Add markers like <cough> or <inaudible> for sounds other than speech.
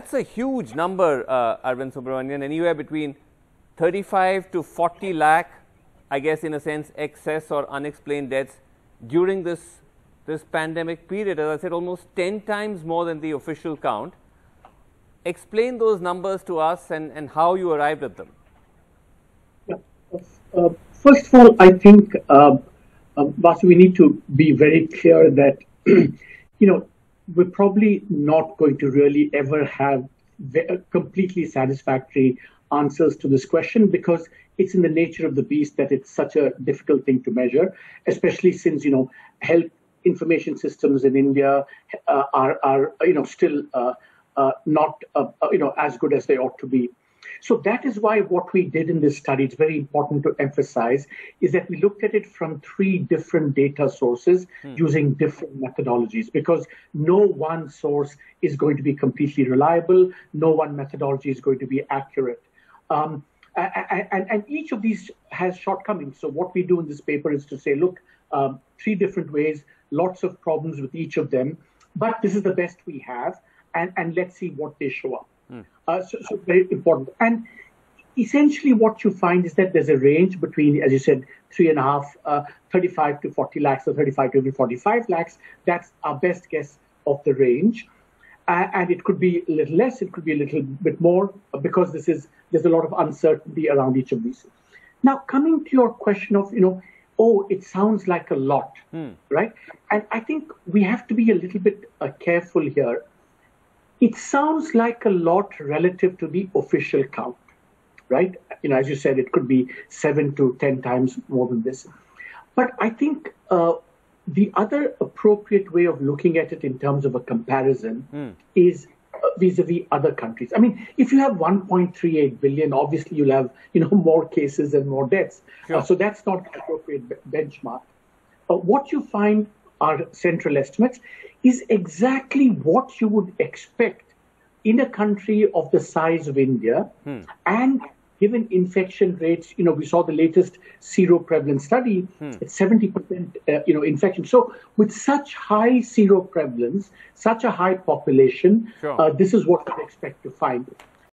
That's a huge number, uh, Arvind Subramanian, anywhere between 35 to 40 lakh, I guess, in a sense, excess or unexplained deaths during this, this pandemic period. As I said, almost 10 times more than the official count. Explain those numbers to us and, and how you arrived at them. Uh, first of all, I think, uh, uh, we need to be very clear that, <clears throat> you know, we're probably not going to really ever have completely satisfactory answers to this question because it's in the nature of the beast that it's such a difficult thing to measure, especially since you know health information systems in India uh, are are you know still uh, uh, not uh, uh, you know as good as they ought to be. So that is why what we did in this study, it's very important to emphasize, is that we looked at it from three different data sources hmm. using different methodologies because no one source is going to be completely reliable, no one methodology is going to be accurate. Um, and, and, each of these has shortcomings. So what we do in this paper is to say, look, um, three different ways, lots of problems with each of them, but this is the best we have, and, and let's see what they show up. Mm. Uh, so, so very important. And essentially what you find is that there's a range between, as you said, three and a half, uh, 35 to 40 lakhs or 35 to 45 lakhs. That's our best guess of the range. Uh, and it could be a little less, it could be a little bit more, because this is there's a lot of uncertainty around each of these. Now, coming to your question of, you know, oh, it sounds like a lot, hmm. right? And I think we have to be a little bit uh, careful here it sounds like a lot relative to the official count, right? You know, as you said, it could be seven to 10 times more than this. But I think uh, the other appropriate way of looking at it in terms of a comparison mm. is vis-a-vis other countries. I mean, if you have 1.38 billion, obviously you'll have you know <laughs> more cases and more deaths. Sure. Uh, so that's not an appropriate benchmark. Uh, what you find are central estimates is exactly what you would expect in a country of the size of India hmm. and given infection rates, you know, we saw the latest seroprevalence study, hmm. it's 70%, uh, you know, infection. So with such high seroprevalence, such a high population, sure. uh, this is what we expect to find.